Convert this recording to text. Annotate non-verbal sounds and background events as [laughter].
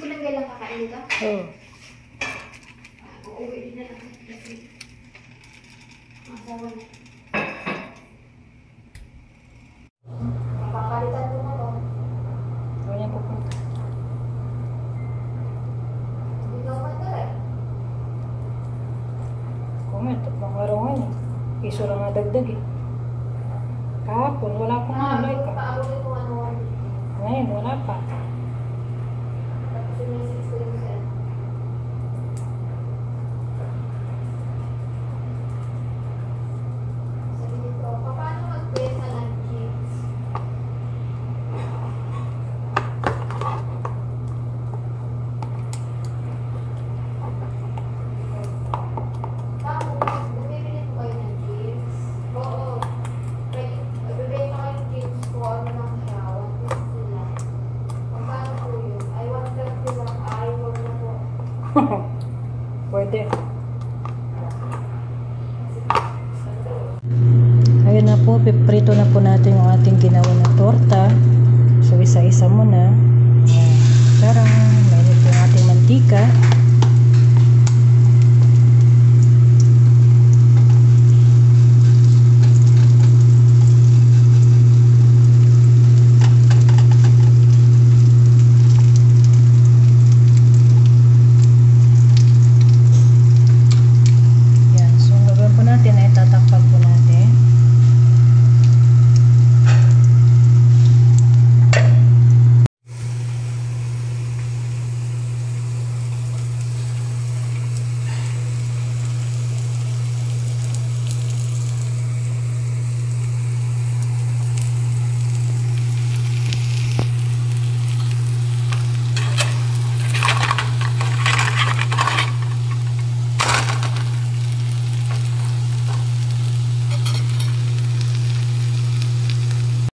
dito? Oh. Uuwi din na lang kasi. Asawa na. Papalitan ko na to. Niya pupunta? Hindi ka matala eh. Comment. Tatlong araw ngayon. eh. Piso lang nga dagdag eh. Kahapon, wala pa nga. Wala ka. Paabutin ko ano. Ngayon, wala pa. [laughs] Pwede. Ayun na po, piprito na po natin yung ating ginawa na torta. So, isa-isa muna. Ayan. Tarang, mainit po yung ating mantika.